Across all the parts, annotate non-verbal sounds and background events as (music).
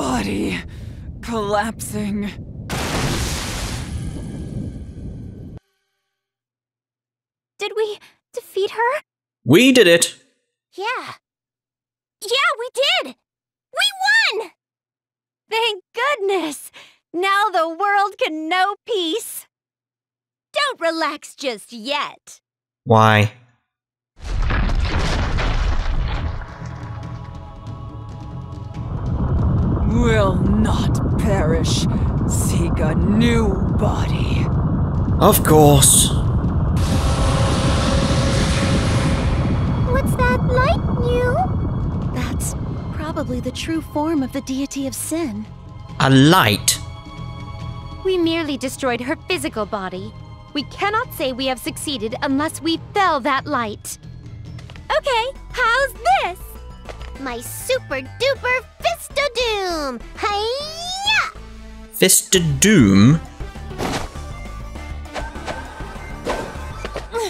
body collapsing. Did we defeat her? We did it. Yeah. Yeah, we did! We won! Thank goodness! Now the world can know peace. Don't relax just yet. Why? Will not perish. Seek a new body. Of course. What's that light, new? That's probably the true form of the deity of sin. A light. We merely destroyed her physical body. We cannot say we have succeeded unless we fell that light. Okay, how's this? My super duper fist of doom! Hiya! Fist of Doom. (sighs)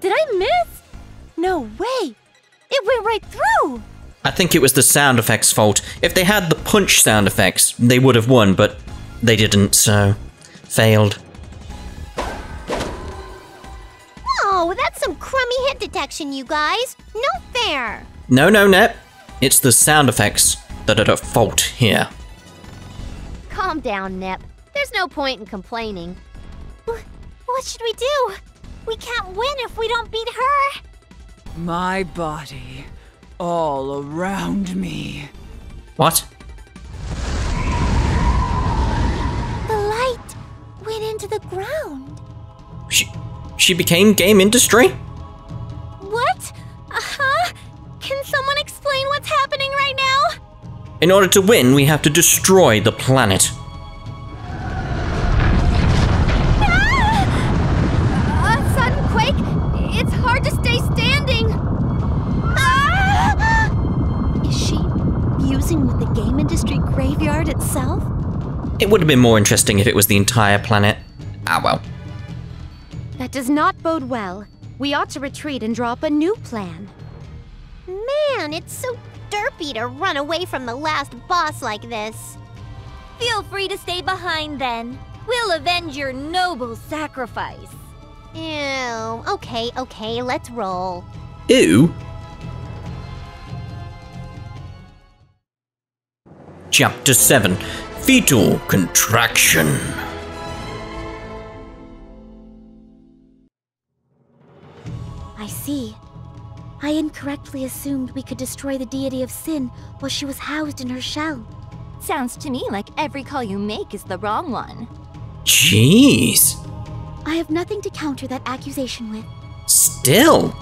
Did I miss? No way! It went right through! I think it was the sound effects fault. If they had the punch sound effects, they would have won, but they didn't, so failed. Oh, that's some crummy hit detection, you guys. No fair. No, no, Nep. It's the sound effects that are at fault here. Calm down, Nep. There's no point in complaining. What should we do? We can't win if we don't beat her. My body all around me. What? The light went into the ground. She, she became Gamindustri? What? Uh huh. Can someone explain what's happening right now? In order to win, we have to destroy the planet. A sudden quake. It's hard to stay standing. Is she fusing with the Gamindustri Graveyard itself? It would have been more interesting if it was the entire planet. Ah well. That does not bode well. We ought to retreat and draw up a new plan. Man, it's so derpy to run away from the last boss like this. Feel free to stay behind then. We'll avenge your noble sacrifice. Ew. Okay, okay, let's roll. Ew. Chapter 7 Fetal Contraction. I see. I incorrectly assumed we could destroy the deity of sin while she was housed in her shell. Sounds to me like every call you make is the wrong one. Jeez. I have nothing to counter that accusation with. Still.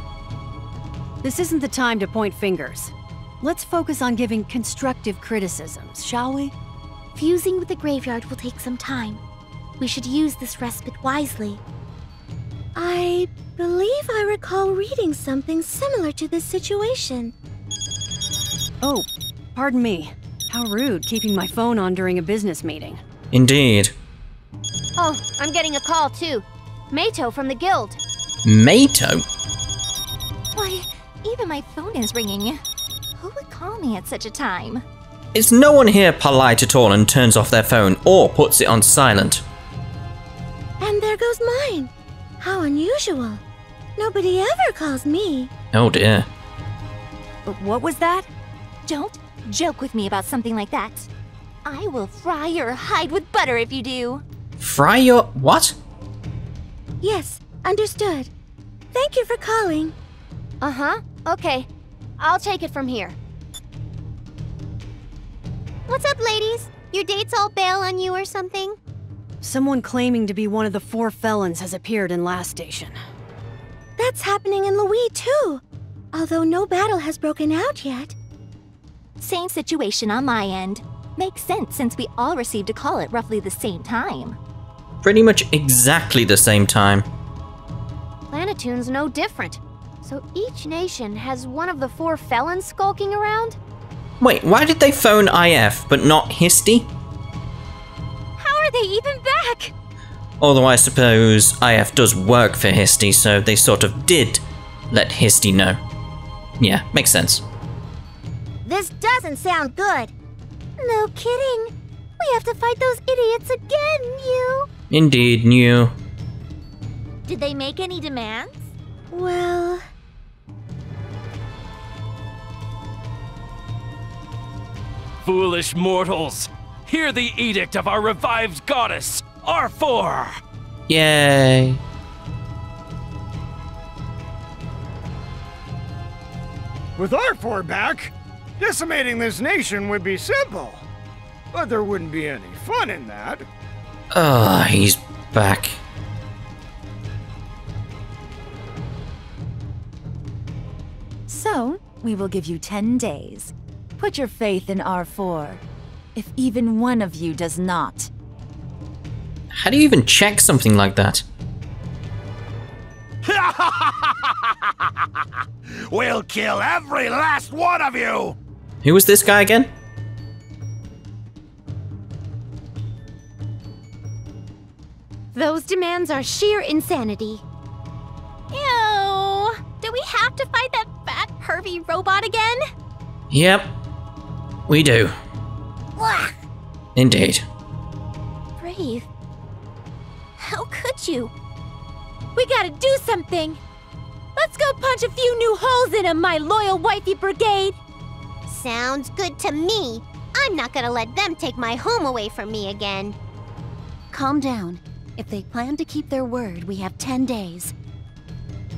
This isn't the time to point fingers. Let's focus on giving constructive criticisms, shall we? Fusing with the graveyard will take some time. We should use this respite wisely. I believe I recall reading something similar to this situation. Oh, pardon me. How rude keeping my phone on during a business meeting. Indeed. Oh, I'm getting a call too. Mato from the guild. Mato? Why, even my phone is ringing. Who would call me at such a time? Is no one here polite at all and turns off their phone or puts it on silent? And there goes mine. How unusual. Nobody ever calls me. Oh dear. What was that? Don't joke with me about something like that. I will fry your hide with butter if you do. Fry your. what? Yes, understood. Thank you for calling. Uh huh. Okay. I'll take it from here. What's up, ladies? Your dates all bail on you or something? Someone claiming to be one of the four felons has appeared in Lastation. That's happening in Lowee, too. Although no battle has broken out yet. Same situation on my end. Makes sense since we all received a call at roughly the same time. Pretty much exactly the same time. Planeptune's no different. So each nation has one of the four felons skulking around? Wait, why did they phone IF but not Histy? How are they even back? Although I suppose IF does work for Histy, so they sort of did let Histy know. Yeah, makes sense. This doesn't sound good. No kidding. We have to fight those idiots again, you. Indeed, new. Did they make any demands? Well, Foolish mortals! Hear the edict of our revived goddess, Arfoire! Yay. With Arfoire back, decimating this nation would be simple. But there wouldn't be any fun in that. Ah, he's back. So, we will give you 10 days. Put your faith in Arfoire. If even one of you does not, How do you even check something like that? (laughs) We'll kill every last one of you! Who was this guy again? those demands are sheer insanity. Ew! Do we have to fight that fat, pervy robot again? Yep. We do. Blah! Indeed. Brave. How could you? We gotta do something. Let's go punch a few new holes in in 'em, my loyal wifey brigade. Sounds good to me. I'm not gonna let them take my home away from me again. Calm down. If they plan to keep their word, we have 10 days.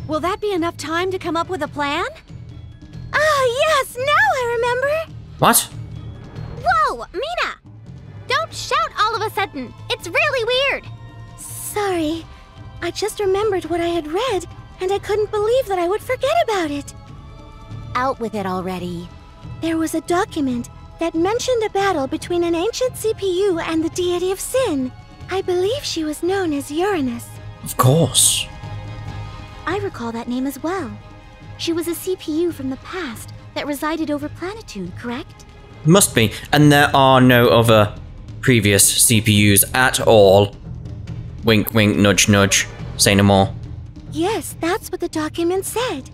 Will that be enough time to come up with a plan? Ah, yes, now I remember. What? Whoa, Mina! Don't shout all of a sudden. It's really weird. Sorry. I just remembered what I had read, and I couldn't believe that I would forget about it. Out with it already. There was a document that mentioned a battle between an ancient CPU and the deity of sin. I believe she was known as Uranus. Of course. I recall that name as well. She was a CPU from the past that resided over Planeptune, correct? Must be. And there are no other previous CPUs at all. Wink, wink, nudge, nudge. Say no more. Yes, that's what the document said.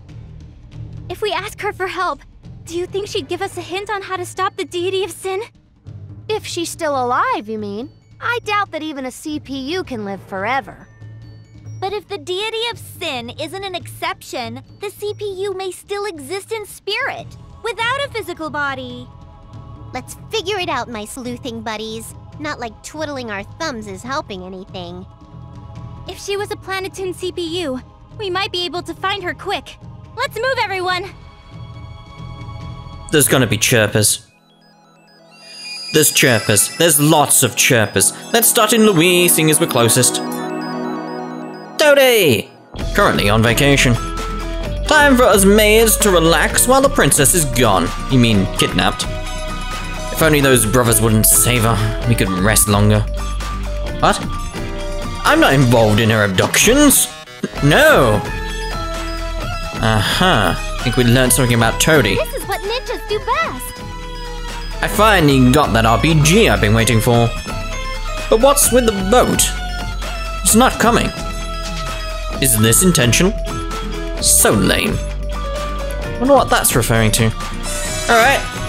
If we ask her for help, do you think she'd give us a hint on how to stop the deity of sin? If she's still alive, you mean? I doubt that even a CPU can live forever. But if the deity of sin isn't an exception, the CPU may still exist in spirit, without a physical body. Let's figure it out, my sleuthing buddies. Not like twiddling our thumbs is helping anything. If she was a Planeptune CPU, we might be able to find her quick. Let's move, everyone! There's gonna be chirpers. There's chirpers. There's lots of chirpers. Let's start in Lowee, seeing as we're closest. Toadie! Currently on vacation. Time for us maids to relax while the princess is gone. You mean kidnapped? If only those brothers wouldn't save her, we could rest longer. What? I'm not involved in her abductions. No. Uh-huh. I think we learned something about Toadie. This is what ninjas do best! I finally got that RPG I've been waiting for. But what's with the boat? It's not coming. Is this intentional? So lame. Wonder what that's referring to. Alright.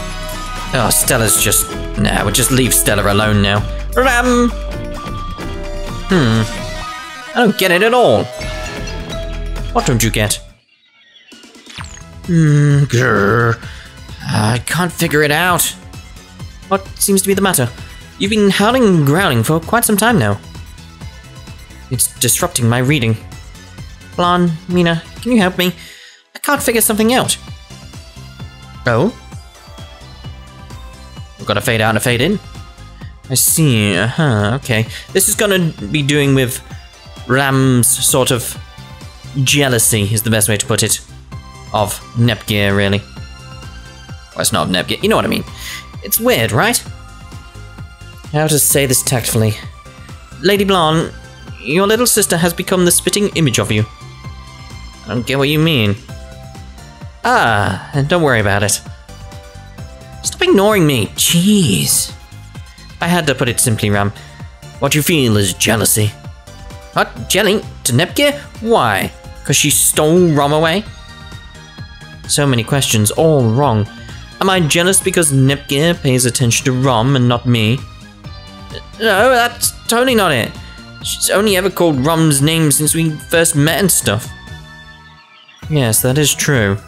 Oh, Stella's just... Nah, we'll just leave Stella alone now. Ram! Hmm. I don't get it at all. What don't you get? Hmm, grr. I can't figure it out. What seems to be the matter? You've been howling and growling for quite some time now. It's disrupting my reading. Blonde, Mina, can you help me? I can't figure something out. Oh? We've got a fade out and a fade in. I see, uh-huh, okay. This is gonna be doing with Ram's sort of jealousy, is the best way to put it. Of Nepgear, really. Well, it's not Nepgear, you know what I mean. It's weird, right? How to say this tactfully? Lady Blanc, your little sister has become the spitting image of you. I don't get what you mean. Ah, and don't worry about it. Ignoring me, jeez. I had to put it simply, Ram. What you feel is jealousy. What? Jelly? To Nepgear? Why? Because she stole Rom away? So many questions, all wrong. Am I jealous because Nepgear pays attention to Rom and not me? No, that's totally not it. She's only ever called Rom's name since we first met and stuff. Yes, that is true.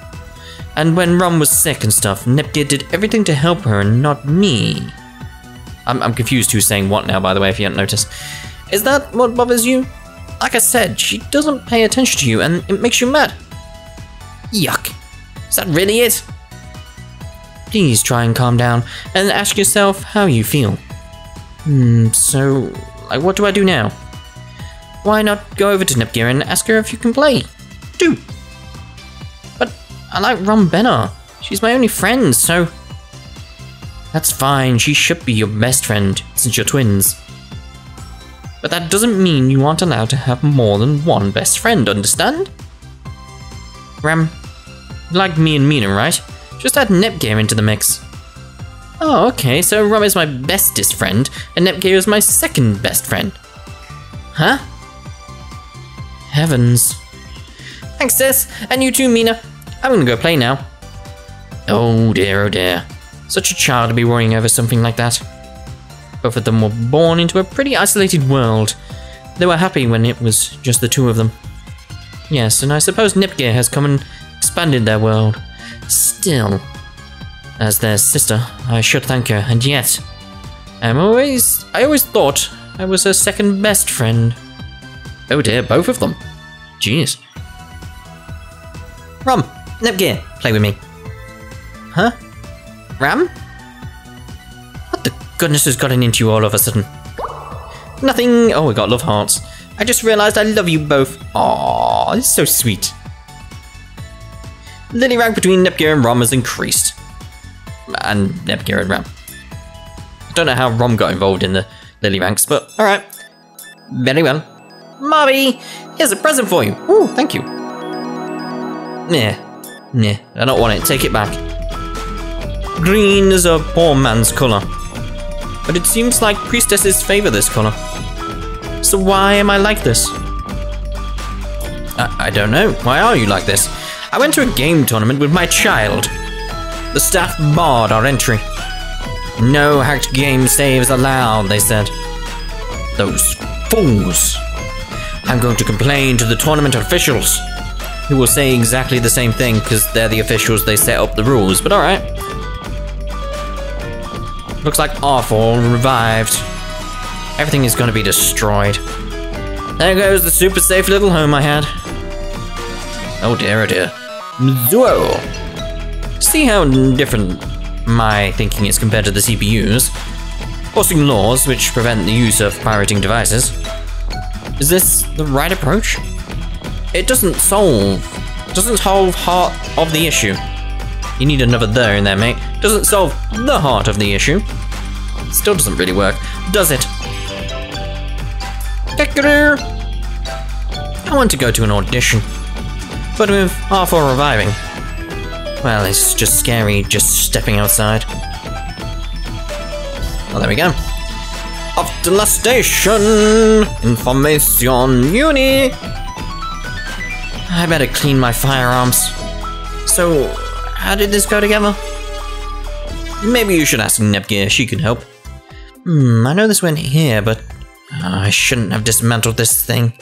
And when Rom was sick and stuff, Nepgear did everything to help her and not me. I'm, I'm confused who's saying what now, by the way, if you haven't noticed. Is that what bothers you? Like I said, she doesn't pay attention to you and it makes you mad. Yuck. Is that really it? Please try and calm down and ask yourself how you feel. Hmm, so, like, what do I do now? Why not go over to Nepgear and ask her if you can play? I like Rom better. She's my only friend, so. That's fine, she should be your best friend, since you're twins. But that doesn't mean you aren't allowed to have more than one best friend, understand? Ram, like me and Mina, right? Just add Nepgear into the mix. Oh, okay, so Ram is my bestest friend, and Nepgear is my second best friend. Huh? Heavens. Thanks, sis, and you too, Mina. I'm gonna go play now. Oh dear, oh dear. Such a child to be worrying over something like that. Both of them were born into a pretty isolated world. They were happy when it was just the two of them. Yes, and I suppose Nepgear has come and expanded their world. Still, as their sister, I should thank her, and yet, I'm always, I always thought I was her second best friend. Oh dear, both of them. Jeez. Rom, Nepgear, play with me. Huh? Ram? What the goodness has gotten into you all of a sudden? Nothing. Oh, we got love hearts. I just realised I love you both. Aww, it's so sweet. Lily rank between Nepgear and Rom has increased. And Nepgear and Ram. I don't know how Rom got involved in the Lily ranks, but alright. Very well. Marby, here's a present for you. Ooh, thank you. Nah, nah, I don't want it. Take it back. Green is a poor man's colour. But it seems like priestesses favour this colour. So why am I like this? I, I don't know. Why are you like this? I went to a game tournament with my child. The staff barred our entry. No hacked game saves allowed, they said. Those fools. I'm going to complain to the tournament officials, who will say exactly the same thing because they're the officials, they set up the rules, but alright. Looks like Arfoire revived. Everything is going to be destroyed. There goes the super safe little home I had. Oh dear, oh dear. Whoa! See how different my thinking is compared to the CPU's. Forcing laws which prevent the use of pirating devices. Is this the right approach? It doesn't solve. Doesn't solve heart of the issue. You need another there in there, mate. Doesn't solve the heart of the issue. Still doesn't really work, does it? I want to go to an audition. But with Arfoire reviving, well, it's just scary just stepping outside. Well, there we go. To the station! Information uni! I better clean my firearms. So, how did this go together? Maybe you should ask Nepgear, she can help. Hmm, I know this went here, but uh, I shouldn't have dismantled this thing.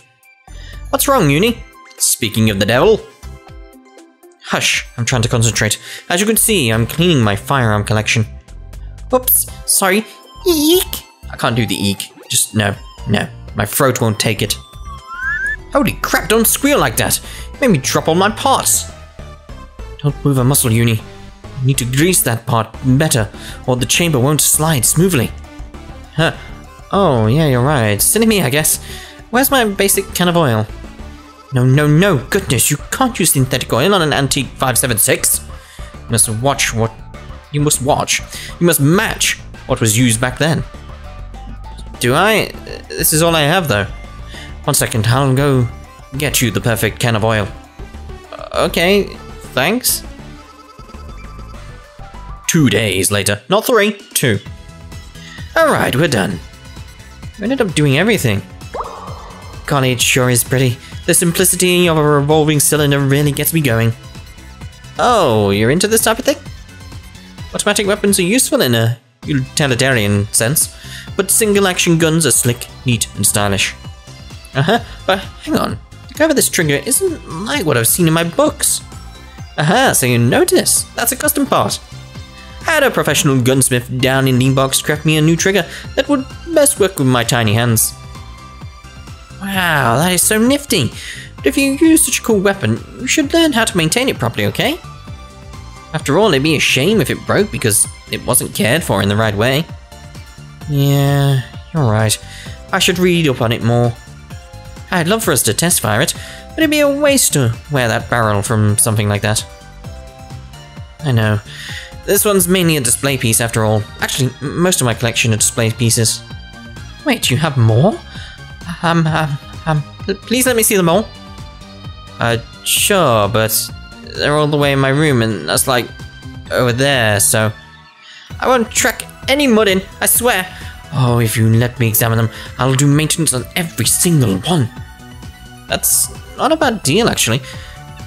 What's wrong, Uni? Speaking of the devil. Hush, I'm trying to concentrate. As you can see, I'm cleaning my firearm collection. Oops, sorry. Eek! I can't do the eek. Just, no, no. My throat won't take it. Holy crap, don't squeal like that. Made me drop all my parts. Don't move a muscle, Uni. You need to grease that part better, or the chamber won't slide smoothly. Huh. Oh, yeah, you're right. Silly me, I guess. Where's my basic can of oil? No, no, no, goodness, you can't use synthetic oil on an antique 576. You must watch what... You must watch. You must match what was used back then. Do I? This is all I have, though. One second, I'll go get you the perfect can of oil. Okay, thanks. Two days later. Not three, two. Alright, we're done. We ended up doing everything. Golly, it sure is pretty. The simplicity of a revolving cylinder really gets me going. Oh, you're into this type of thing? Automatic weapons are useful in a utilitarian sense, but single action guns are slick, neat, and stylish. Uh huh, but hang on. With this trigger isn't like what I've seen in my books. Aha, so you notice. That's a custom part. I had a professional gunsmith down in Leanbox craft me a new trigger that would best work with my tiny hands. Wow, that is so nifty. But if you use such a cool weapon, you should learn how to maintain it properly, okay? After all, it'd be a shame if it broke because it wasn't cared for in the right way. Yeah, you're right. I should read up on it more. I'd love for us to test fire it, but it'd be a waste to wear that barrel from something like that. I know. This one's mainly a display piece after all. Actually, most of my collection are display pieces. Wait, you have more? Um, um, um, please let me see them all. Uh, sure, but they're all the way in my room and that's like over there, so I won't track any mud in, I swear. Oh, if you let me examine them, I'll do maintenance on every single one. That's not a bad deal, actually.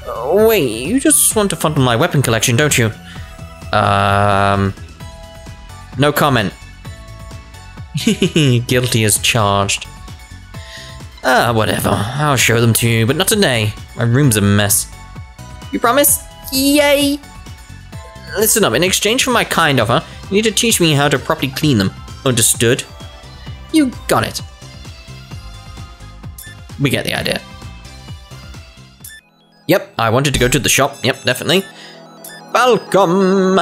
Uh, wait, you just want to fund my weapon collection, don't you? Um. No comment. (laughs) Guilty as charged. Ah, whatever. I'll show them to you, but not today. My room's a mess. You promise? Yay! Listen up, in exchange for my kind offer, you need to teach me how to properly clean them. Understood? You got it. We get the idea. Yep, I wanted to go to the shop. Yep, definitely. Welcome!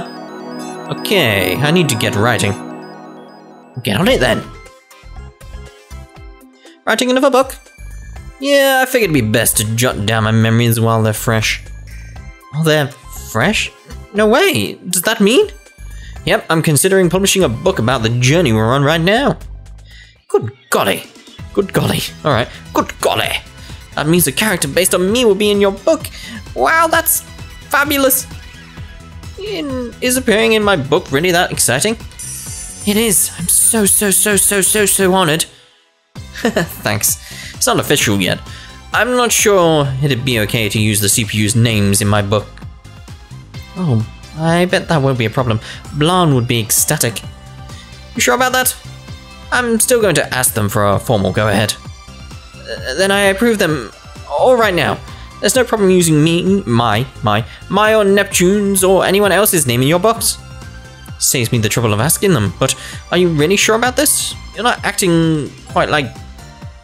Okay, I need to get writing. Get on it then. Writing another book? Yeah, I figured it'd be best to jot down my memories while they're fresh. While they're fresh? No way! Does that mean? Yep, I'm considering publishing a book about the journey we're on right now. Good golly. Good golly. Alright, good golly. That means the character based on me will be in your book. Wow, that's fabulous. In, is appearing in my book really that exciting? It is. I'm so, so, so, so, so, so honored. (laughs) Thanks. It's not official yet. I'm not sure it'd be okay to use the CPU's names in my book. Oh, I bet that won't be a problem. Blanc would be ecstatic. You sure about that? I'm still going to ask them for a formal go ahead. Uh, then I approve them all right now. There's no problem using me, my, my, my or Neptune's or anyone else's name in your box. Saves me the trouble of asking them, but are you really sure about this? You're not acting quite like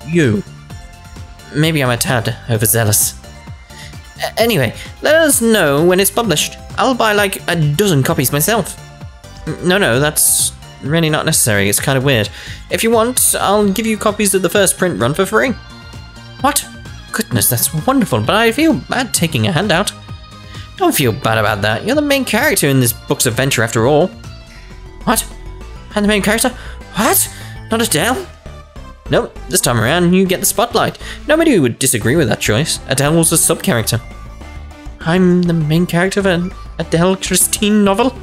you. Maybe I'm a tad overzealous. Anyway, let us know when it's published. I'll buy like a dozen copies myself. No, no, that's really not necessary. It's kind of weird. If you want, I'll give you copies of the first print run for free. What? Goodness, that's wonderful, but I feel bad taking a handout. Don't feel bad about that. You're the main character in this book's adventure after all. What? I'm the main character? What? Not Adele? Nope, this time around you get the spotlight. Nobody would disagree with that choice. Adele was a sub character. I'm the main character of an Adele Christine novel?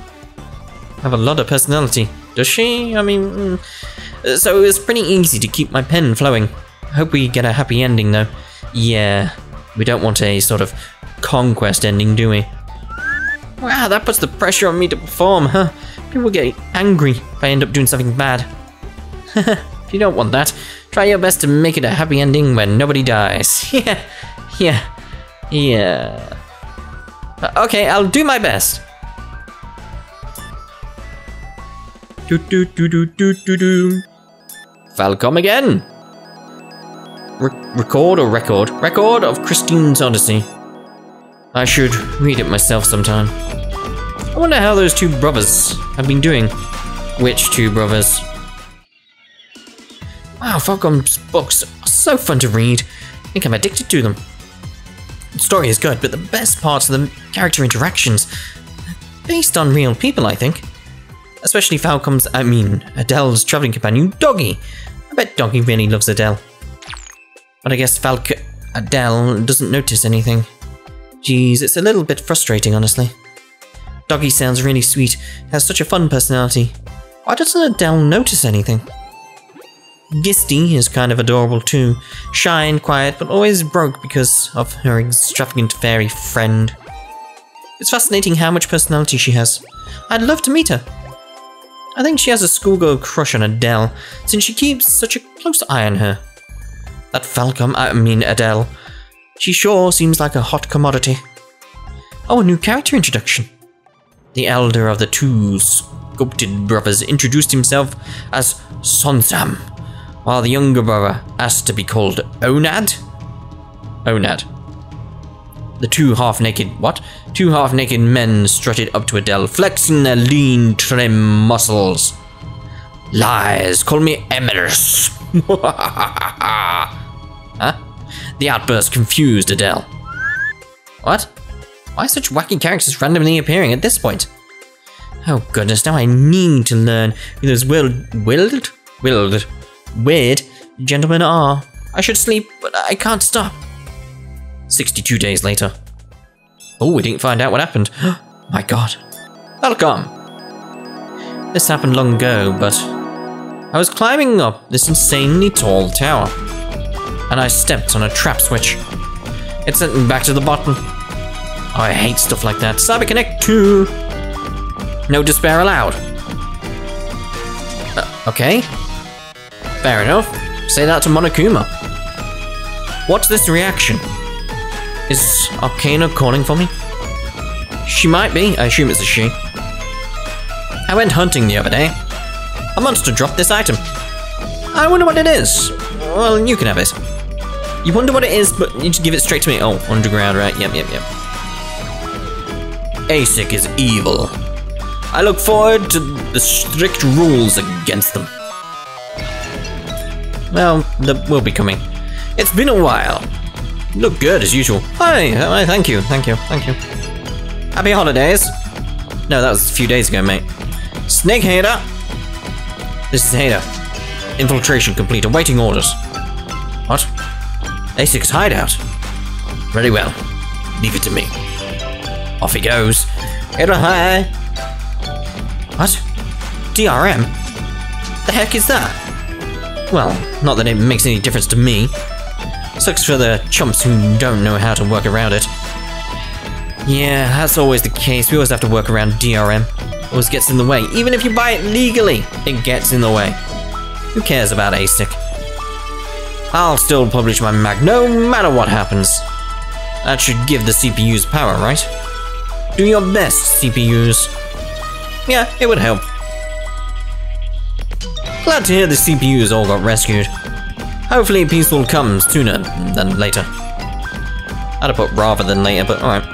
I have a lot of personality. Does she? I mean, mm. so it was pretty easy to keep my pen flowing. Hope we get a happy ending though. Yeah, we don't want a sort of conquest ending, do we? Wow, that puts the pressure on me to perform, huh? People get angry if I end up doing something bad. (laughs) if you don't want that, try your best to make it a happy ending where nobody dies. (laughs) yeah, yeah, yeah. Uh, Okay, I'll do my best. Do do do do do do do. Falcom again. Re- record or record? Record of Christine's Odyssey. I should read it myself sometime. I wonder how those two brothers have been doing. Which two brothers? Ah, wow, Falcom's books are so fun to read. I think I'm addicted to them. The story is good, but the best parts are the character interactions. Based on real people, I think. Especially Falcom's, I mean, Adele's traveling companion, Doggy. I bet Doggy really loves Adele. But I guess Falco Adele doesn't notice anything. Geez, it's a little bit frustrating, honestly. Doggy sounds really sweet, has such a fun personality. Why doesn't Adele notice anything? Gisty is kind of adorable too. Shy and quiet, but always broke because of her extravagant fairy friend. It's fascinating how much personality she has. I'd love to meet her. I think she has a schoolgirl crush on Adele, since she keeps such a close eye on her. That Falcom, I mean Adele, she sure seems like a hot commodity. Oh, a new character introduction. The elder of the two sculpted brothers introduced himself as Sonsam, while the younger brother asked to be called Onad? Onad. The two half-naked what? Two half-naked men strutted up to Adele, flexing their lean, trim muscles. Lies, call me Emrys. (laughs) huh? The outburst confused Adele. What? Why such wacky characters randomly appearing at this point? Oh goodness, now I need to learn who those willed, willed, willed, weird gentlemen are. I should sleep, but I can't stop. 62 days later. Oh, we didn't find out what happened. (gasps) My god. Welcome! This happened long ago, but I was climbing up this insanely tall tower, and I stepped on a trap switch. It sent me back to the bottom. Oh, I hate stuff like that. CyberConnect 2! No despair allowed. Uh, okay. Fair enough. Say that to Monokuma. What's this reaction? Is Arcana calling for me? She might be. I assume it's a she. I went hunting the other day. A monster dropped this item. I wonder what it is. Well, you can have it. You wonder what it is, but you just give it straight to me. Oh, underground, right? Yep, yep, yep. ASIC is evil. I look forward to the strict rules against them. Well, the will be coming. It's been a while. Look good as usual. Hi, hi, thank you, thank you, thank you. Happy holidays. No, that was a few days ago, mate. Snake Hater. This is Hater. Infiltration complete, awaiting orders. What? ASIC hideout. Very well. Leave it to me. Off he goes. Hater hi. What? DRM? The heck is that? Well, not that it makes any difference to me. Sucks for the chumps who don't know how to work around it. Yeah, that's always the case. We always have to work around DRM. Always gets in the way. Even if you buy it legally, it gets in the way. Who cares about ASIC? I'll still publish my Mac no matter what happens. That should give the CPUs power, right? Do your best, CPUs. Yeah, it would help. Glad to hear the CPUs all got rescued. Hopefully peace will come sooner than later. I'd have put rather than later, but alright.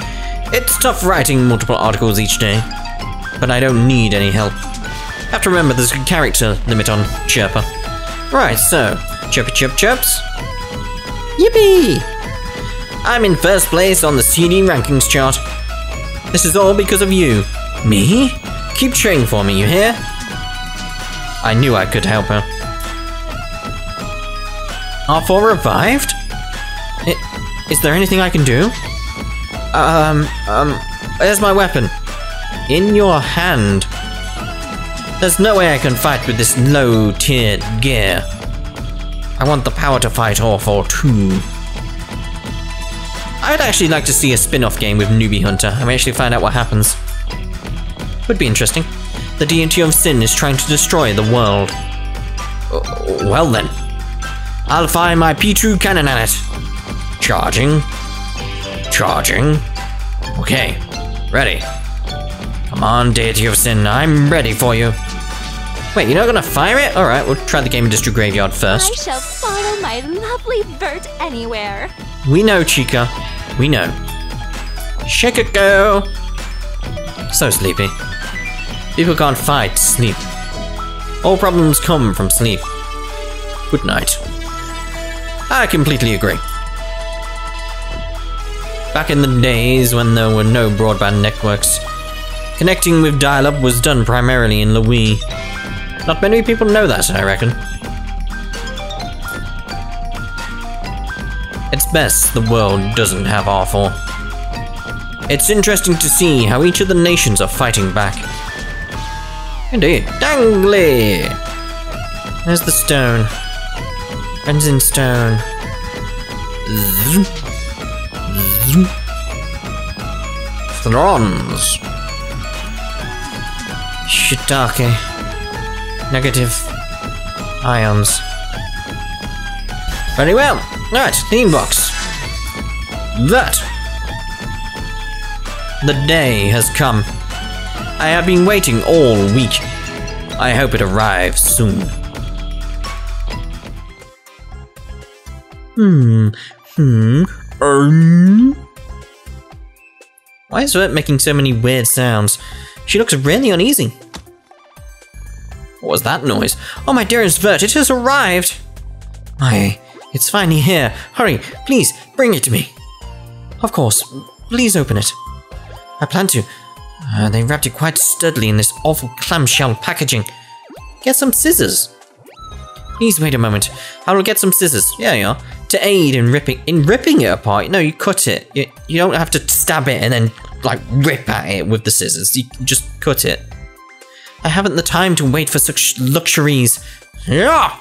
It's tough writing multiple articles each day, but I don't need any help. Have to remember there's a character limit on Chirper. Right, so, chirpy chirp chirps. Yippee! I'm in first place on the CD rankings chart. This is all because of you. Me? Keep cheering for me, you hear? I knew I could help her. Arfoire revived? I, is there anything I can do? Um, um, where's my weapon? In your hand. There's no way I can fight with this low tiered gear. I want the power to fight Arfoire too. I'd actually like to see a spin-off game with Newbie Hunter and actually find out what happens. Would be interesting. The deity of sin is trying to destroy the world. Uh, well then. I'll fire my P2 cannon at it. Charging. Charging. Okay. Ready. Come on, deity of sin, I'm ready for you. Wait, you're not gonna fire it? Alright, we'll try the Gamindustri Graveyard first. I shall follow my lovely Vert anywhere. We know, Chika. We know. Shake it, girl. So sleepy. People can't fight sleep. All problems come from sleep. Good night. I completely agree. Back in the days when there were no broadband networks, connecting with dial-up was done primarily in Lowee. Not many people know that, I reckon. It's best the world doesn't have Arfoire. It's interesting to see how each of the nations are fighting back. Indeed. Dangly! There's the stone. Benzin stone. Zoom. Zoom. electrons. Shiitake. Negative ions. Very well. Alright, theme box. That. The day has come. I have been waiting all week. I hope it arrives soon. Hmm. Hmm. Um. Why is Vert making so many weird sounds? She looks really uneasy. What was that noise? Oh my dearest Vert, it has arrived! Aye, it's finally here. Hurry, please, bring it to me. Of course, please open it. I plan to. Uh, they wrapped it quite sturdily in this awful clamshell packaging. Get some scissors. Please wait a moment. I will get some scissors. Yeah, yeah. To aid in ripping in ripping it apart. No, you cut it. You, you don't have to stab it and then like rip at it with the scissors. You just cut it. I haven't the time to wait for such luxuries. Yeah.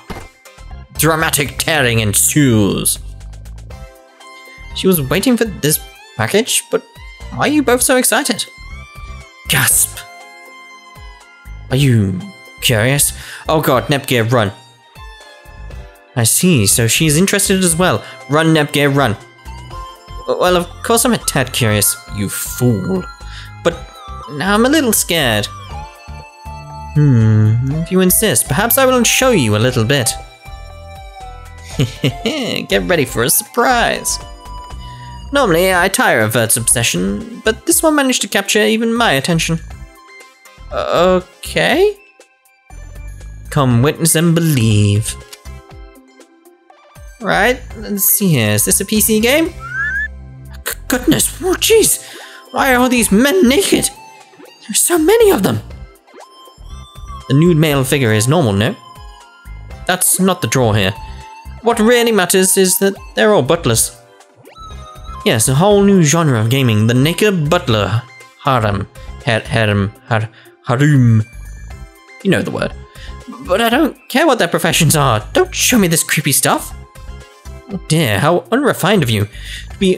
Dramatic tearing ensues. She was waiting for this package, but why are you both so excited? Gasp. Are you curious? Oh god, Nepgear, run. I see, so she's interested as well. Run, Nepgear, run. Well, of course I'm a tad curious, you fool. But now I'm a little scared. Hmm, if you insist, perhaps I will show you a little bit. (laughs) Get ready for a surprise. Normally, I tire of Vert's obsession, but this one managed to capture even my attention. Okay? Come witness and believe. Right, let's see here. Is this a PC game? G goodness, oh jeez! Why are all these men naked? There's so many of them! The nude male figure is normal, no? That's not the draw here. What really matters is that they're all butlers. Yes, a whole new genre of gaming, the naked butler harem. Har harem, har harem. You know the word. But I don't care what their professions are. Don't show me this creepy stuff. Oh dear, how unrefined of you to be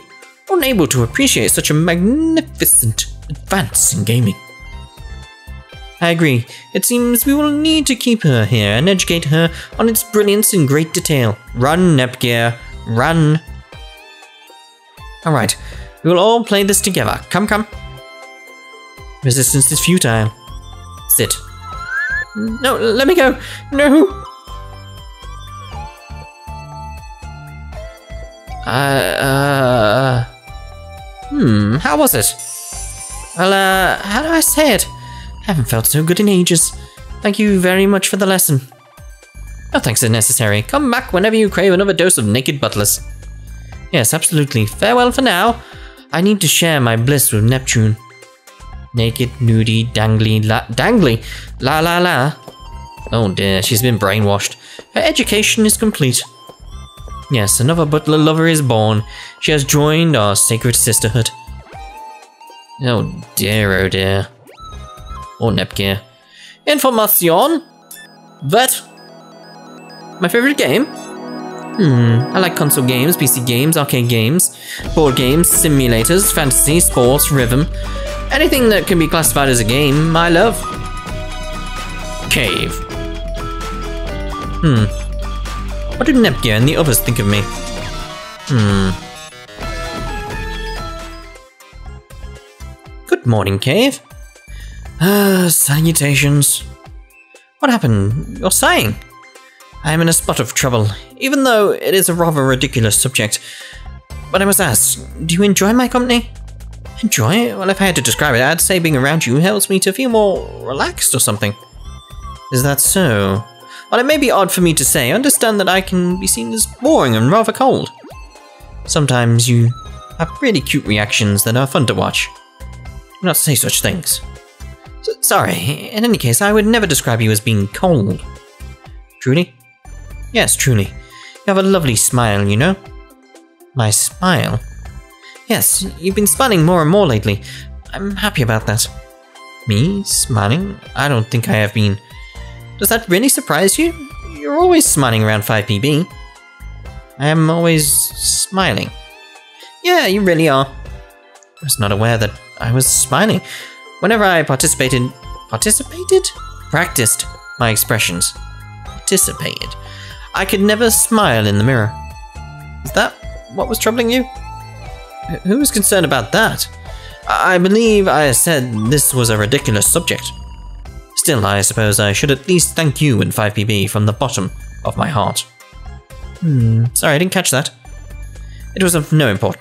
unable to appreciate such a magnificent advance in gaming. I agree. It seems we will need to keep her here and educate her on its brilliance in great detail. Run, Nepgear, run. Alright, we will all play this together. Come, come. Resistance is futile. Sit. No, let me go. No. Uh, uh, hmm, how was it? Well, uh, how do I say it? I haven't felt so good in ages. Thank you very much for the lesson. No thanks are necessary. Come back whenever you crave another dose of naked butlers. Yes, absolutely. Farewell for now. I need to share my bliss with Neptune. Naked, nudie, dangly, la- dangly, la la la. Oh dear, she's been brainwashed. Her education is complete. Yes, another butler lover is born. She has joined our sacred sisterhood. Oh dear, oh dear. Oh, Nepgear. Information? That? My favorite game? Hmm, I like console games, PC games, arcade games, board games, simulators, fantasy, sports, rhythm. Anything that can be classified as a game, I love. Cave. Hmm. What do Nepgear and the others think of me? Hmm. Good morning, Cave. Ah, salutations. What happened? You're sighing. I am in a spot of trouble, even though it is a rather ridiculous subject. But I must ask, do you enjoy my company? Enjoy? Well, if I had to describe it, I'd say being around you helps me to feel more relaxed or something. Is that so? While it may be odd for me to say, understand that I can be seen as boring and rather cold. Sometimes you have really cute reactions that are fun to watch. Do not say such things. Sorry, in any case, I would never describe you as being cold. Truly? Yes, truly. You have a lovely smile, you know? My smile? Yes, you've been smiling more and more lately. I'm happy about that. Me? Smiling? I don't think I have been. Does that really surprise you? You're always smiling around 5PB. I am always smiling. Yeah, you really are. I was not aware that I was smiling. Whenever I participated. participated? Practiced my expressions. Participated. I could never smile in the mirror. Is that what was troubling you? Wh- Who was concerned about that? I I believe I said this was a ridiculous subject. Still, I suppose I should at least thank you and 5PB from the bottom of my heart. Hmm, sorry, I didn't catch that. It was of no import.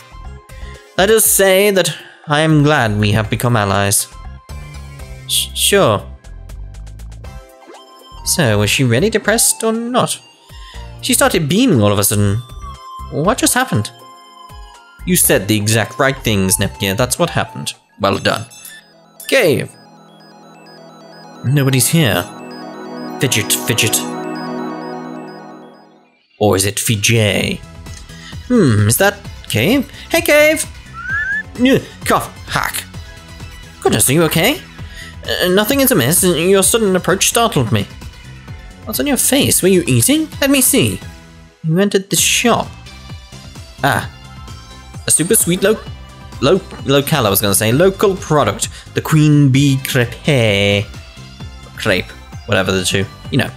Let us say that I am glad we have become allies. Sh- sure. So, was she really depressed or not? She started beaming all of a sudden. What just happened? You said the exact right things, Nepgear. That's what happened. Well done. Cave. Nobody's here. Fidget, fidget. Or is it Fijay? Hmm, is that Cave? Hey, Cave! Cough, hack. Goodness, are you okay? Uh, nothing is amiss. Your sudden approach startled me. What's on your face? Were you eating? Let me see. You entered the shop. Ah, a super sweet lo- lo- local, I was gonna say, local product. The Queen Bee Crepe. Crepe, whatever the two. You know.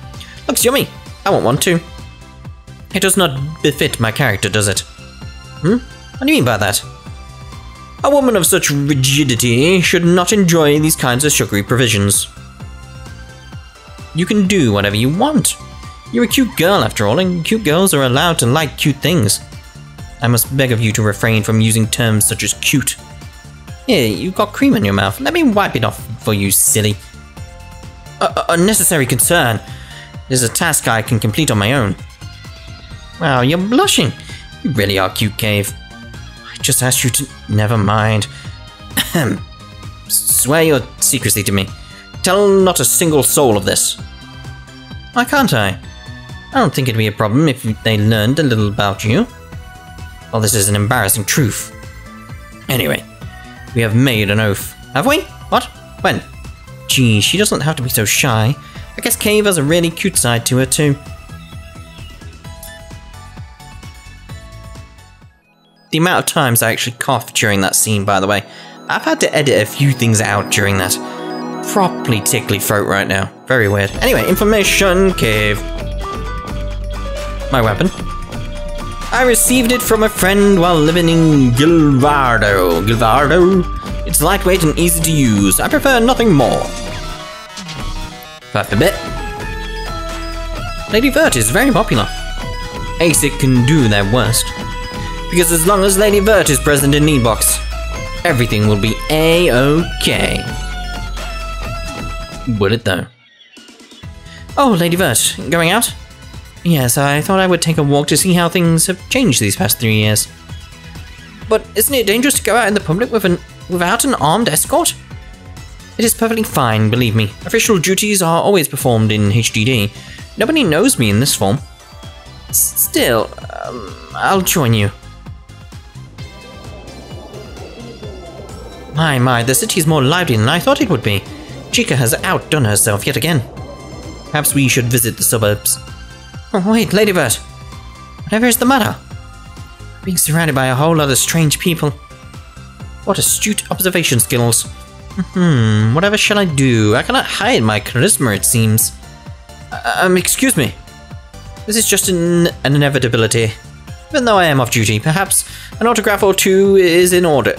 Looks yummy. I won't want one too. It does not befit my character, does it? Hmm? What do you mean by that? A woman of such rigidity should not enjoy these kinds of sugary provisions. You can do whatever you want. You're a cute girl after all, and cute girls are allowed to like cute things. I must beg of you to refrain from using terms such as cute. Here, you've got cream in your mouth. Let me wipe it off for you, silly. Unnecessary concern. It is a task I can complete on my own. Wow, you're blushing. You really are cute, Cave. I just asked you to. Never mind. Swear your secrecy to me. Tell not a single soul of this. Why can't I? I don't think it'd be a problem if they learned a little about you. Well, this is an embarrassing truth. Anyway, we have made an oath. Have we? What? When? Gee, she doesn't have to be so shy. I guess Cave has a really cute side to her, too. The amount of times I actually coughed during that scene, by the way. I've had to edit a few things out during that. Properly tickly throat right now. Very weird. Anyway, information cave. My weapon. I received it from a friend while living in Gilvardo. Gilvardo? It's lightweight and easy to use. I prefer nothing more. A bit. Lady Vert is very popular. ASIC can do their worst. Because as long as Lady Vert is present in Leanbox, everything will be A-OK. Would it though? Oh, Lady Vert, going out? Yes, I thought I would take a walk to see how things have changed these past three years. But isn't it dangerous to go out in the public with an, without an armed escort? It is perfectly fine, believe me. Official duties are always performed in HDD. Nobody knows me in this form. S- Still, um, I'll join you. My, my, the city is more lively than I thought it would be. Chika has outdone herself yet again. Perhaps we should visit the suburbs. Oh, wait, Lady Vert. Whatever is the matter? Being surrounded by a whole lot of strange people. What astute observation skills. Hmm, whatever shall I do? I cannot hide my charisma, it seems. Uh, um, excuse me. This is just an, an inevitability. Even though I am off duty, perhaps an autograph or two is in order.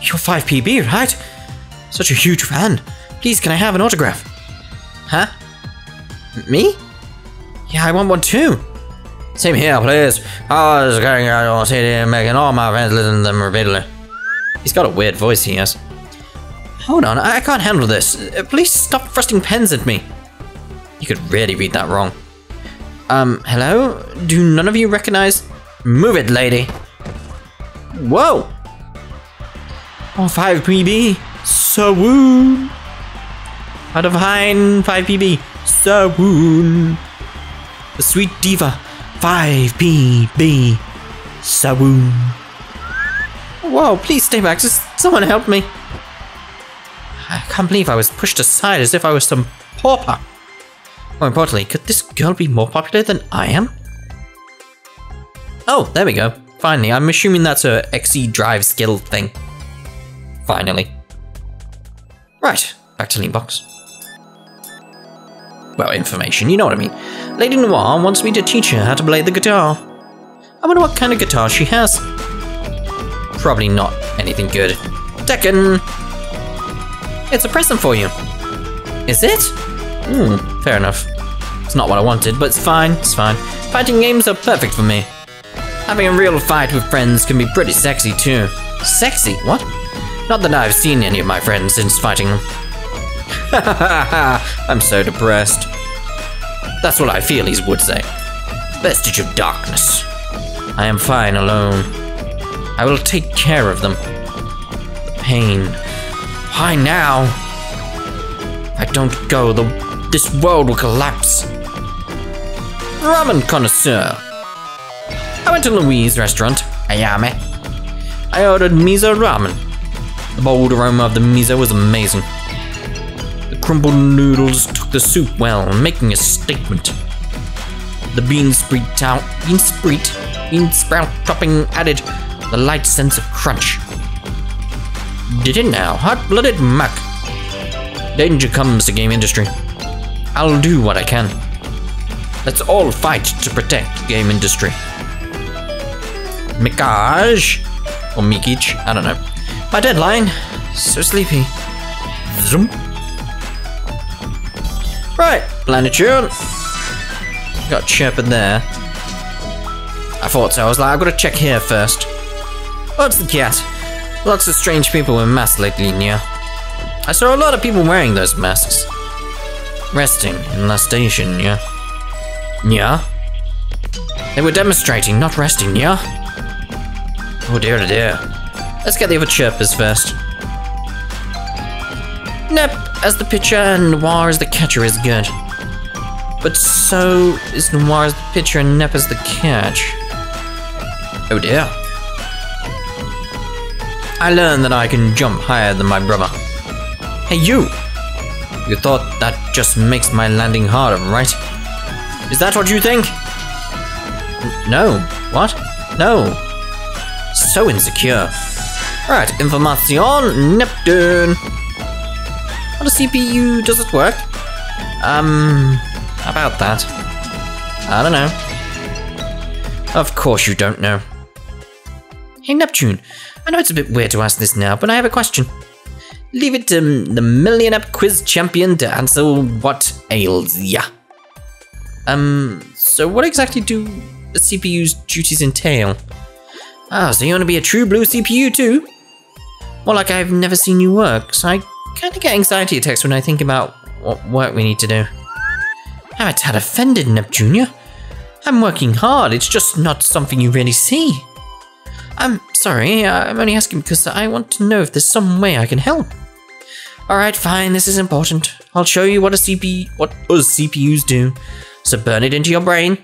You're 5PB, right? Such a huge fan. Please, can I have an autograph? Huh? Me? Yeah, I want one too. Same here, please. I was going out on city and making all my friends listen to them repeatedly. He's got a weird voice, he has. Hold on, I can't handle this. Uh, Please stop thrusting pens at me. You could really read that wrong. Um, hello? Do none of you recognize? Move it, lady. Whoa! Oh, 5PB. Swoon. Out of Hein, 5PB. Swoon. The sweet diva. 5PB. Swoon. Whoa, please stay back. Just someone help me. I can't believe I was pushed aside as if I was some pauper. More importantly, could this girl be more popular than I am? Oh, there we go. Finally, I'm assuming that's a XE drive skill thing. Finally. Right, back to Leanbox. Well, information, you know what I mean. Lady Noir wants me to teach her how to play the guitar. I wonder what kind of guitar she has. Probably not anything good. Tekken! It's a present for you. Is it? Hmm, fair enough. It's not what I wanted, but it's fine, it's fine. Fighting games are perfect for me. Having a real fight with friends can be pretty sexy too. Sexy? What? Not that I've seen any of my friends since fighting them. (laughs) I'm so depressed. That's what I feel he would say. Vestige of darkness. I am fine alone. I will take care of them. The pain. Why now? I don't go, the, this world will collapse. Ramen connoisseur. I went to Louise's restaurant, Ayame. I ordered miso ramen. The bold aroma of the miso was amazing. Crumbled noodles took the soup well, making a statement. The bean out, bean sprout, bean sprout topping added the light sense of crunch. Did it now, hot-blooded muck. Danger comes to Gamindustri. I'll do what I can. Let's all fight to protect Gamindustri. Mikaj or Mikich? I don't know. My deadline. So sleepy. Zoom. Right, Planeptune. Got Chirpin there. I thought so. I was like, I've got to check here first. What's the cat? Lots of strange people with masks lately, Nya. I saw a lot of people wearing those masks. Resting in Lastation, yeah. Yeah? They were demonstrating, not resting, yeah? Oh dear, oh dear. Let's get the other chirpers first. Nep as the pitcher and Noir as the catcher is good. But so is Noir as the pitcher and Nep as the catch. Oh dear. I learned that I can jump higher than my brother. Hey you! You thought that just makes my landing harder, right? Is that what you think? N no. What? No. So insecure. Right, information Neptune. On a CPU, does it work? Um, about that. I don't know. Of course you don't know. Hey Neptune, I know it's a bit weird to ask this now, but I have a question. Leave it to the Million Up Quiz Champion to answer what ails ya. Um, so what exactly do the CPU's duties entail? Ah, so you want to be a true blue CPU too? More like I've never seen you work, so I kind of get anxiety attacks when I think about what work we need to do. I'm a tad offended, Nep Jr. I'm working hard, it's just not something you really see. I'm sorry, I'm only asking because I want to know if there's some way I can help. Alright, fine, this is important. I'll show you what a CP what us CPUs do. So burn it into your brain.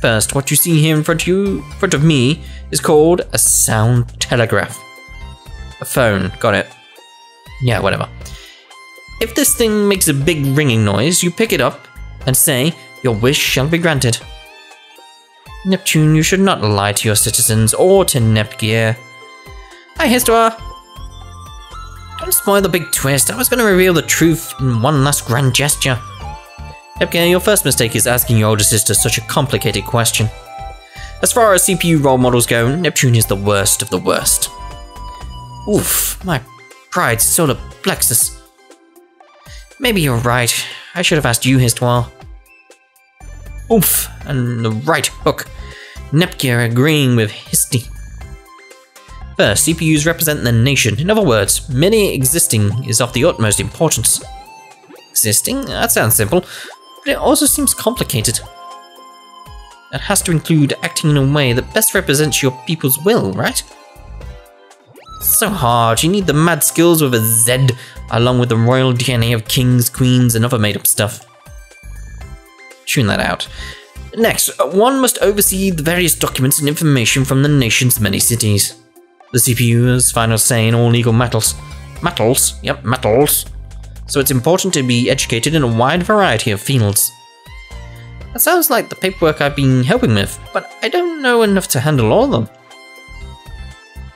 First, what you see here in front of you in front of me is called a sound telegraph. A phone, got it. Yeah, whatever. If this thing makes a big ringing noise, you pick it up and say, Your wish shall be granted. Neptune, you should not lie to your citizens or to Nepgear. Hi, Histoire! Don't spoil the big twist. I was going to reveal the truth in one last grand gesture. Nepgear, your first mistake is asking your older sister such a complicated question. As far as CPU role models go, Neptune is the worst of the worst. Oof, my pride's solar plexus. Maybe you're right. I should have asked you, Histoire. Oof, and the right hook. Nepgear agreeing with Histy. First, CPUs represent the nation. In other words, many existing is of the utmost importance. Existing? That sounds simple, but it also seems complicated. That has to include acting in a way that best represents your people's will, right? So hard, you need the mad skills with a Z, along with the royal DNA of kings, queens, and other made up stuff. Tune that out. Next, one must oversee the various documents and information from the nation's many cities. The CPU has final say in all legal matters. Matters? Yep, matters. So it's important to be educated in a wide variety of fields. That sounds like the paperwork I've been helping with, but I don't know enough to handle all of them.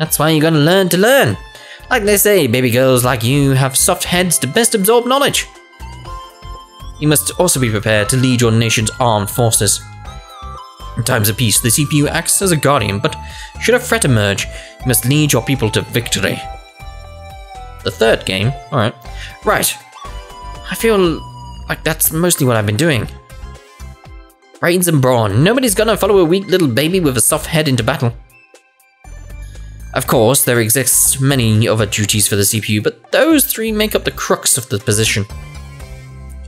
That's why you gotta learn to learn. Like they say, baby girls like you have soft heads to best absorb knowledge. You must also be prepared to lead your nation's armed forces. In times of peace, the CPU acts as a guardian, but should a threat emerge, you must lead your people to victory. The third game? Alright. Right. I feel like that's mostly what I've been doing. Brains and brawn. Nobody's gonna follow a weak little baby with a soft head into battle. Of course, there exists many other duties for the CPU, but those three make up the crux of the position.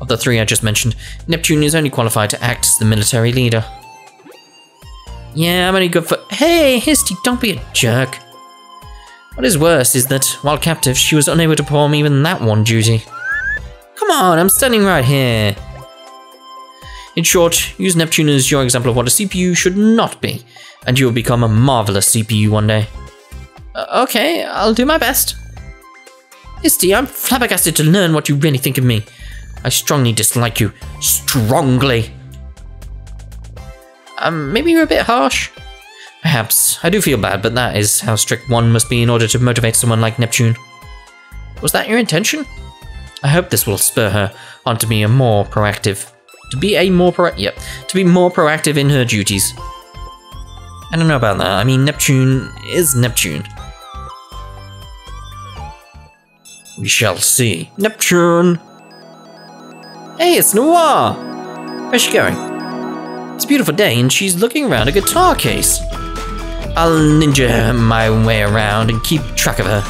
Of the three I just mentioned, Neptune is only qualified to act as the military leader. Yeah, I'm only good for- Hey, Histy, don't be a jerk. What is worse is that, while captive, she was unable to perform even that one duty. Come on, I'm standing right here. In short, use Neptune as your example of what a CPU should not be, and you will become a marvelous CPU one day. Uh, okay, I'll do my best. Histy, I'm flabbergasted to learn what you really think of me. I strongly dislike you. Strongly. Um, maybe you're a bit harsh? Perhaps. I do feel bad, but that is how strict one must be in order to motivate someone like Neptune. Was that your intention? I hope this will spur her on to be a more proactive. To be a more pro- yep, to be more proactive in her duties. I don't know about that. I mean, Neptune is Neptune. We shall see. Neptune! Hey, it's Noir! Where's she going? It's a beautiful day and she's looking around a guitar case. I'll ninja my way around and keep track of her.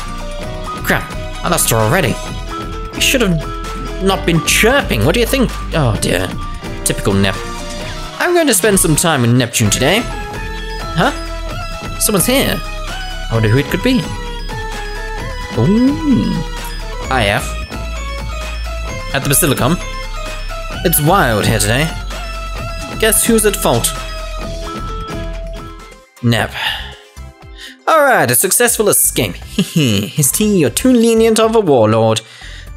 Crap, I lost her already. I should have not been chirping. What do you think? Oh dear. Typical Nep. I'm going to spend some time with Neptune today. Huh? Someone's here. I wonder who it could be. Ooh. IF. At the Basilicom. It's wild here today. Guess who's at fault? Nep. Alright, a successful escape. (laughs) Hehe, Histy, you're too lenient of a warlord.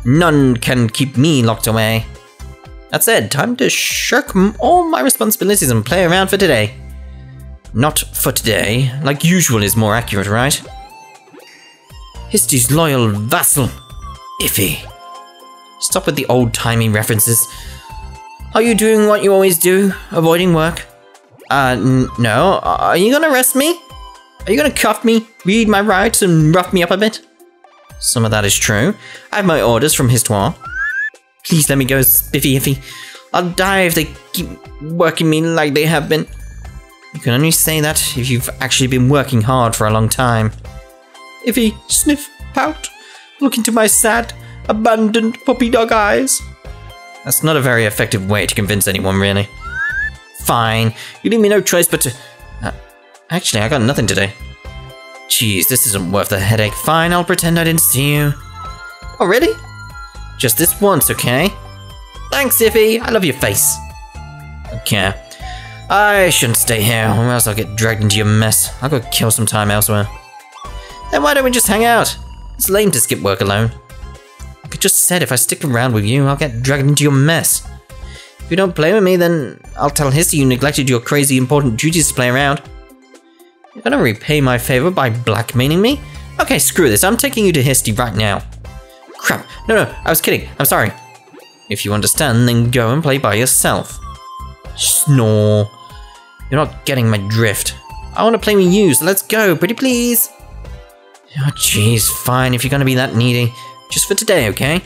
None can keep me locked away. That said, time to shirk all my responsibilities and play around for today. Not for today, like usual is more accurate, right? Histy's loyal vassal, Iffy. Stop with the old-timey references. Are you doing what you always do, avoiding work? Uh, no. Are you gonna arrest me? Are you gonna cuff me, read my rights, and rough me up a bit? Some of that is true. I have my orders from Histoire. Please let me go, Spiffy Iffy. I'll die if they keep working me like they have been. You can only say that if you've actually been working hard for a long time. Iffy, sniff, pout, look into my sad, abandoned puppy dog eyes. That's not a very effective way to convince anyone, really. Fine, you leave me no choice but to. Uh, actually, I got nothing today. Jeez, this isn't worth the headache. Fine, I'll pretend I didn't see you. Oh, really? Just this once, okay? Thanks, Iffy. I love your face. Okay. I shouldn't stay here, or else I'll get dragged into your mess. I'll go kill some time elsewhere. Then why don't we just hang out? It's lame to skip work alone. I just said if I stick around with you, I'll get dragged into your mess. If you don't play with me, then I'll tell Histy you neglected your crazy important duties to play around. You're gonna repay my favor by blackmailing me? Okay, screw this. I'm taking you to Histy right now. Crap. No, no, I was kidding. I'm sorry. If you understand, then go and play by yourself. Snore. You're not getting my drift. I want to play with you, so let's go, pretty please. Oh, jeez, fine, if you're gonna be that needy. Just for today, okay?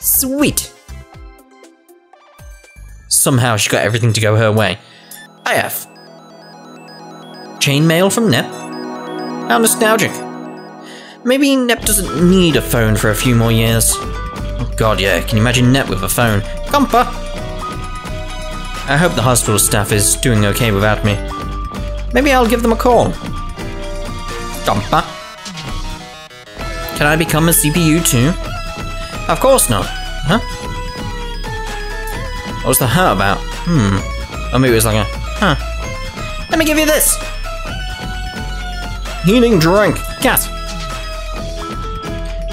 Sweet. Somehow she got everything to go her way. I IF. Chainmail from Nep? How nostalgic. Maybe Nep doesn't need a phone for a few more years. Oh god, yeah, can you imagine Nep with a phone? Compa! I hope the hospital staff is doing okay without me. Maybe I'll give them a call. Compa. Can I become a CPU too? Of course not. Huh? What was the huh about? Hmm. Or maybe it was like a, huh. Let me give you this! Healing drink. Cat.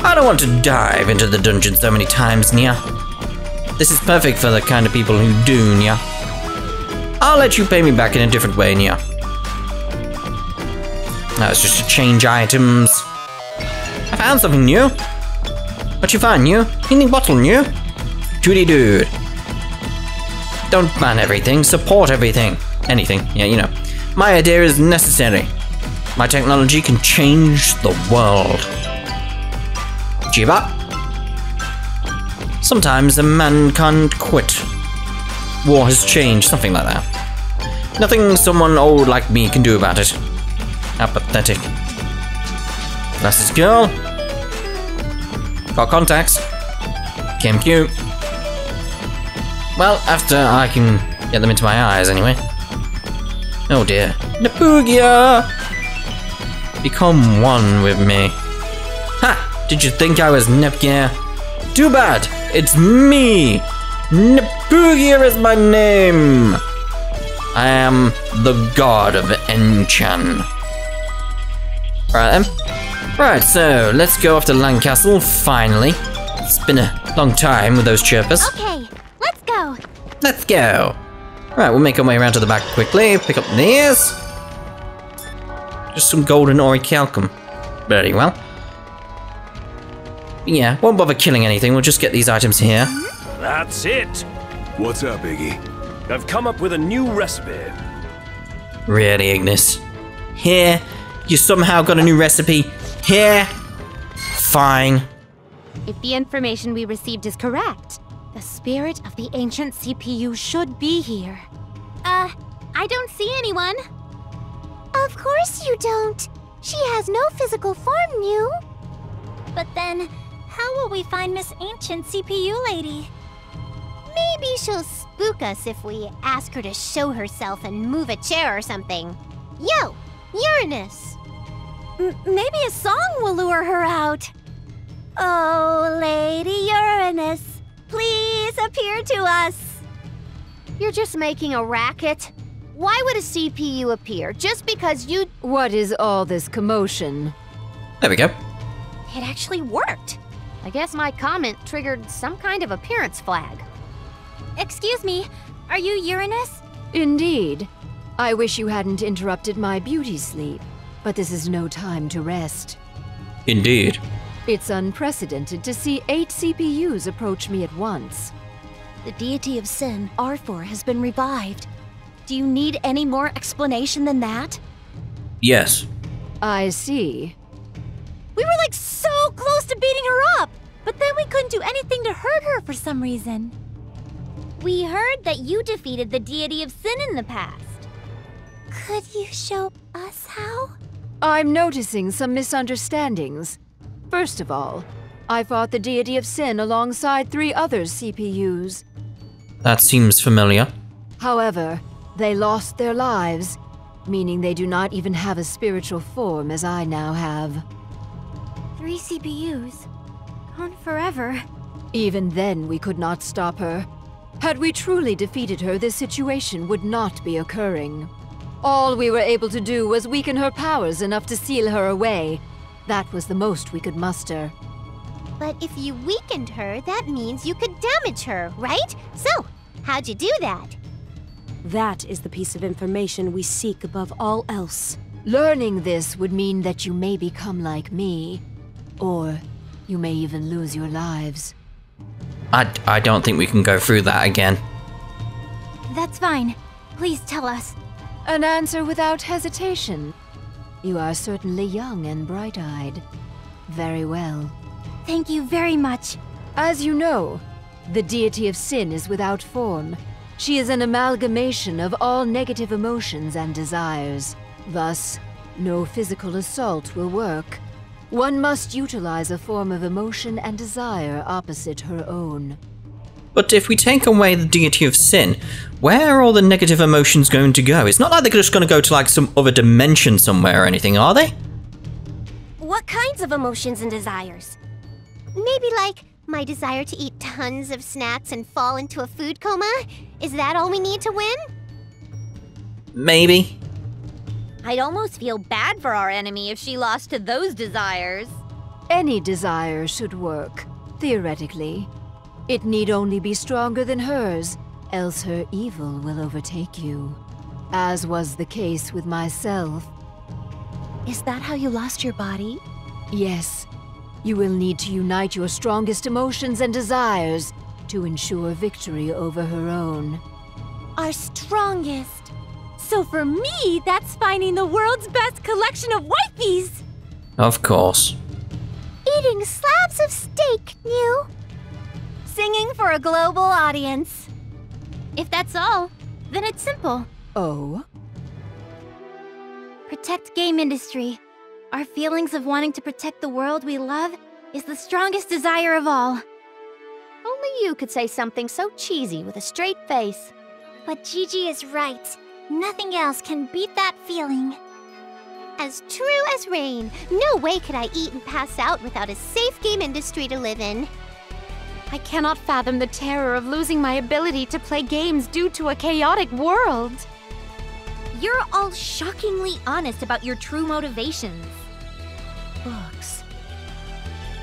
I don't want to dive into the dungeon so many times, Nia. This is perfect for the kind of people who do, Nia. I'll let you pay me back in a different way, Nia. That's just to change items. Found something new. What you find new? Healing bottle new? Judy dude. Don't ban everything, support everything. Anything, yeah, you know. My idea is necessary. My technology can change the world. Jiba. Sometimes a man can't quit. War has changed, something like that. Nothing someone old like me can do about it. How pathetic. Glasses girl. Got contacts. Cute. Well, after I can get them into my eyes anyway. Oh dear. Napugia! Become one with me. Ha! Did you think I was Nepgear? Too bad! It's me! Napugia is my name! I am the god of Enchan. Right then. Right, so let's go off to Landcastle, finally. It's been a long time with those chirpers. Okay, let's go. Let's go. Right, we'll make our way around to the back quickly. Pick up these. Just some golden orichalcum. Very well. Yeah, won't bother killing anything. We'll just get these items here. That's it. What's up, Iggy? I've come up with a new recipe. Really, Ignis? Here? You somehow got a new recipe? Here? Fine. If the information we received is correct, the spirit of the ancient CPU should be here. Uh, I don't see anyone. Of course you don't. She has no physical form, Mew. But then, how will we find Miss Ancient CPU Lady? Maybe she'll spook us if we ask her to show herself and move a chair or something. Yo, Uranus! M- maybe a song will lure her out. Oh, Lady Uranus, please appear to us. You're just making a racket. Why would a CPU appear just because you. What is all this commotion? There we go. It actually worked. I guess my comment triggered some kind of appearance flag. Excuse me, are you Uranus? Indeed. I wish you hadn't interrupted my beauty sleep, but this is no time to rest. Indeed. It's unprecedented to see eight CPUs approach me at once. The deity of sin, Arfoire, has been revived. Do you need any more explanation than that? Yes. I see. We were like so close to beating her up, but then we couldn't do anything to hurt her for some reason. We heard that you defeated the deity of sin in the past. Could you show us how? I'm noticing some misunderstandings. First of all, I fought the deity of sin alongside three other CPUs. That seems familiar. However, they lost their lives, meaning they do not even have a spiritual form as I now have. Three CPUs. Gone forever. Even then, we could not stop her. Had we truly defeated her, this situation would not be occurring. All we were able to do was weaken her powers enough to seal her away. That was the most we could muster. But if you weakened her, that means you could damage her, right? So, how'd you do that? That is the piece of information we seek above all else. Learning this would mean that you may become like me, or you may even lose your lives. I, I don't think we can go through that again. That's fine. Please tell us. An answer without hesitation. You are certainly young and bright eyed. Very well. Thank you very much. As you know, the deity of sin is without form. She is an amalgamation of all negative emotions and desires. Thus, no physical assault will work. One must utilize a form of emotion and desire opposite her own. But if we take away the deity of sin, where are all the negative emotions going to go? It's not like they're just going to go to like some other dimension somewhere or anything, are they? What kinds of emotions and desires? Maybe like my desire to eat tons of snacks and fall into a food coma? Is that all we need to win? Maybe. I'd almost feel bad for our enemy if she lost to those desires. Any desire should work, theoretically. It need only be stronger than hers, else her evil will overtake you. As was the case with myself. Is that how you lost your body? Yes. You will need to unite your strongest emotions and desires to ensure victory over her own. Our strongest. So for me, that's finding the world's best collection of wifeys. Of course. Eating slabs of steak, New. Singing for a global audience. If that's all, then it's simple. Oh? Protect Gamindustri. Our feelings of wanting to protect the world we love is the strongest desire of all. Only you could say something so cheesy with a straight face. But Gigi is right. Nothing else can beat that feeling. As true as rain, no way could I eat and pass out without a safe Gamindustri to live in. I cannot fathom the terror of losing my ability to play games due to a chaotic world. You're all shockingly honest about your true motivations. Books.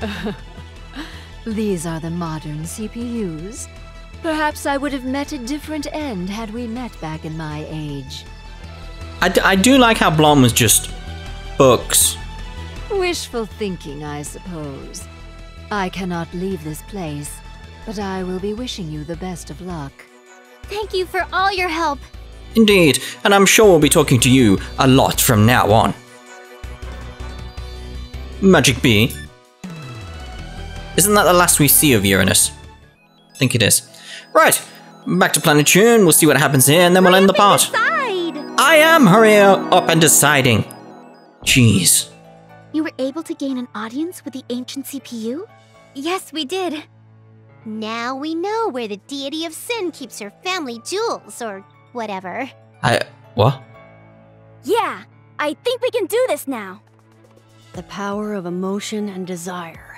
(laughs) These are the modern CPUs. Perhaps I would have met a different end had we met back in my age. I, d- I do like how Blanc was just books. Wishful thinking, I suppose. I cannot leave this place, but I will be wishing you the best of luck. Thank you for all your help. Indeed, and I'm sure we'll be talking to you a lot from now on. Magic Bee. Isn't that the last we see of Uranus? I think it is. Right, back to Planeptune, we'll see what happens here, and then we'll end the part. Side. I am hurrying up and deciding. Jeez. You were able to gain an audience with the ancient CPU? Yes, we did. Now we know where the deity of sin keeps her family jewels, or whatever. I. What? Yeah, I think we can do this now. The power of emotion and desire.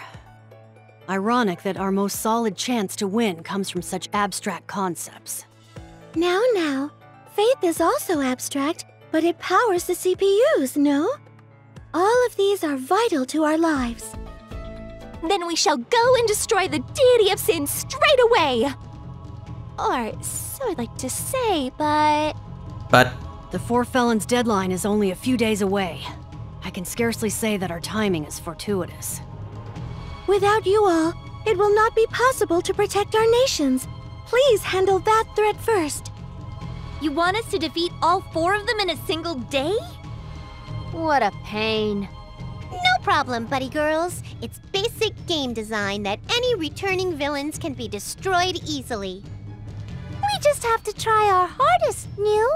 Ironic that our most solid chance to win comes from such abstract concepts. Now, now, faith is also abstract, but it powers the CPUs, no? All of these are vital to our lives. Then we shall go and destroy the deity of sin straight away. Or so I'd like to say, but But. The Four Felons deadline is only a few days away. I can scarcely say that our timing is fortuitous. Without you all, it will not be possible to protect our nations. Please handle that threat first. you want us to defeat all four of them in a single day? What a pain. No problem, buddy girls. It's basic game design that any returning villains can be destroyed easily. We just have to try our hardest, New.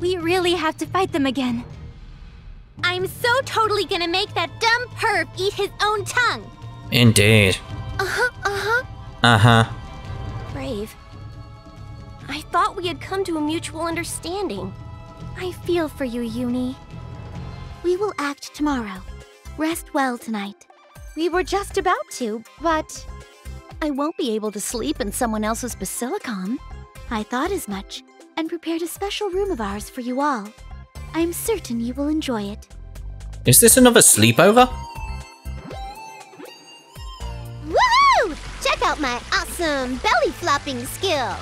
We really have to fight them again. I'm so totally gonna make that dumb perv eat his own tongue. Indeed. Uh-huh, uh-huh. Uh huh. Brave. I thought we had come to a mutual understanding. I feel for you, Uni. We will act tomorrow. Rest well tonight. We were just about to, but I won't be able to sleep in someone else's basilicom. I thought as much, and prepared a special room of ours for you all. I'm certain you will enjoy it. Is this another sleepover? Woohoo! Check out my awesome belly flopping skills.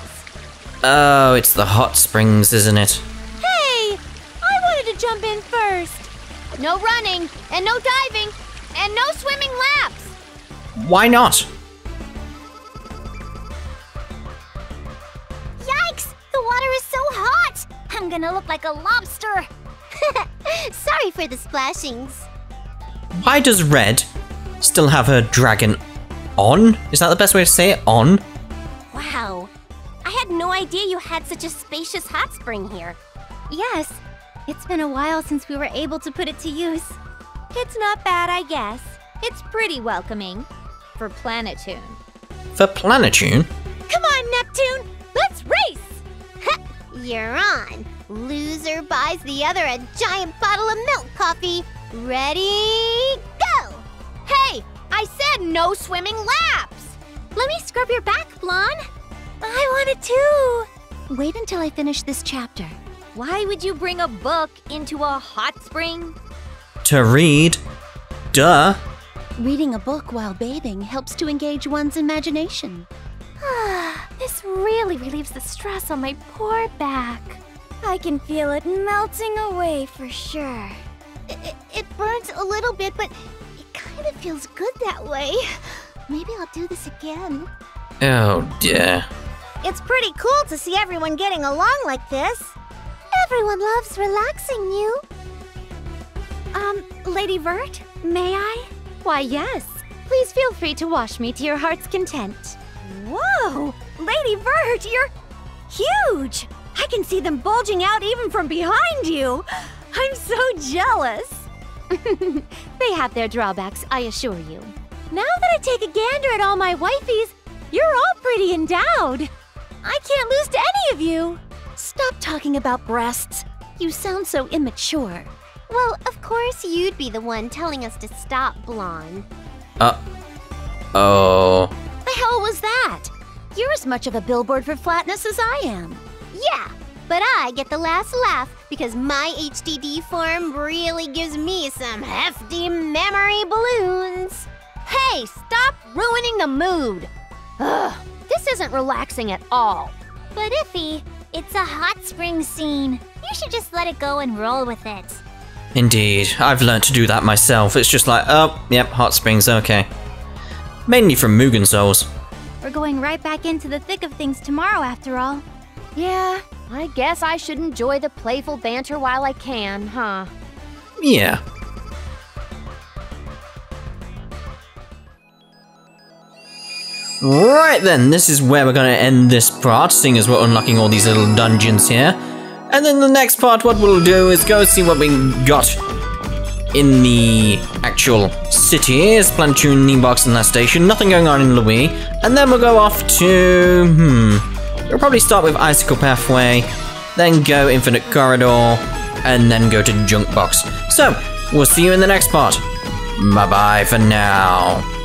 Oh, it's the hot springs, isn't it? Hey! I wanted to jump in first. No running, and no diving, and no swimming laps. Why not? Yikes! The water is so hot! I'm gonna look like a lobster. (laughs) Sorry for the splashings. Why does Red still have her dragon on? Is that the best way to say it? On? Wow. I had no idea you had such a spacious hot spring here. Yes. It's been a while since we were able to put it to use. It's not bad, I guess. It's pretty welcoming. For Planeptune. For Planeptune? Come on, Neptune! Let's race! (laughs) You're on. Loser buys the other a giant bottle of milk coffee. Ready, go! Hey! I said no swimming laps! Let me scrub your back, Blanc. I wanted to. Wait until I finish this chapter. Why would you bring a book into a hot spring? To read? Duh. Reading a book while bathing helps to engage one's imagination. Ah, this really relieves the stress on my poor back. I can feel it melting away for sure. It, it, it burns a little bit, but it kind Kinda feels good that way. (laughs) Maybe I'll do this again. Oh dear. It's pretty cool to see everyone getting along like this. Everyone loves relaxing you. Um, Lady Vert, may I? Why, yes. Please feel free to wash me to your heart's content. Whoa! Lady Vert, you're huge! I can see them bulging out even from behind you! I'm so jealous! (laughs) they have their drawbacks, I assure you. Now that I take a gander at all my wifeys, you're all pretty endowed. I can't lose to any of you. Stop talking about breasts. You sound so immature. Well, of course you'd be the one telling us to stop, Blanc. Uh. Oh. The hell was that? You're as much of a billboard for flatness as I am. Yeah, but I get the last laugh because my HDD form really gives me some hefty memory balloons. Hey, stop ruining the mood! Ugh, this isn't relaxing at all. But Iffy, it's a hot spring scene. You should just let it go and roll with it. Indeed, I've learned to do that myself. It's just like, oh, yep, hot springs, okay. Mainly from Mugen Souls. We're going right back into the thick of things tomorrow, after all. Yeah, I guess I should enjoy the playful banter while I can, huh? Yeah. Right then, this is where we're gonna end this part, seeing as we're unlocking all these little dungeons here. And then the next part, what we'll do is go see what we got in the actual city. Is Splatoon, Leanbox, and that station. Nothing going on in Lowee. And then we'll go off to... hmm... We'll probably start with Icicle Pathway, then go Infinite Corridor, and then go to Junk Box. So, we'll see you in the next part. Bye-bye for now.